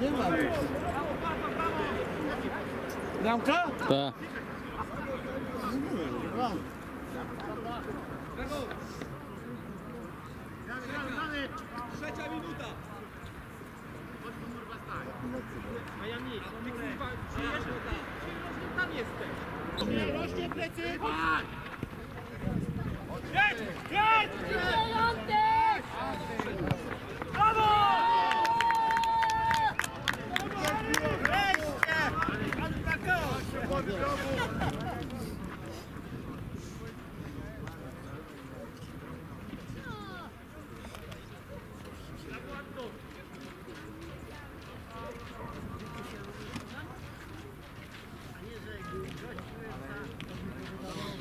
Nie ma już. Bramka? Tak. A ja nic. Ty kurwa, przyjeżdżasz tam jesteś. Rośnie plecy. Jedź! Jedź! Brawo! Wreszcie! Pan Krakow!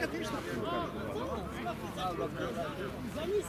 Конечно. Занизь.